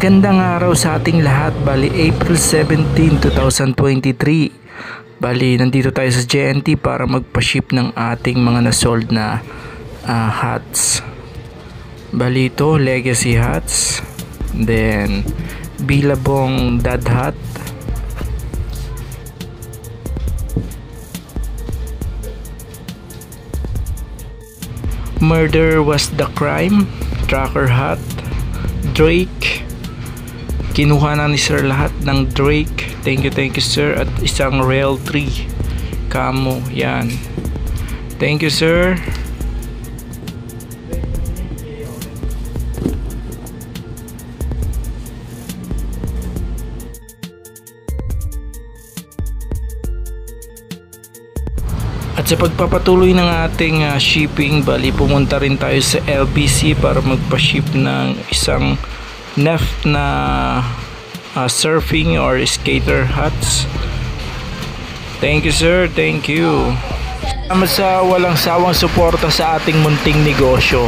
Magandang araw sa ating lahat. Bali, April 17, 2023. Bali, nandito tayo sa JNT para magpa-ship ng ating mga nasold na ah, hats. Bali, ito, Legacy hats. Then, Bilabong Dad hat. Murder was the crime. Tracker hat. Drake. Kinuha na ni sir lahat ng Drake. Thank you, thank you sir. At isang Rail 3. Camo. Yan. Thank you sir. At sa pagpapatuloy ng ating ah, shipping, bali pumunta rin tayo sa LBC para magpa-ship ng isang neft na ah, surfing or skater hats. Thank you sir, thank you. Salamat sa walang sawang suporta sa ating munting negosyo.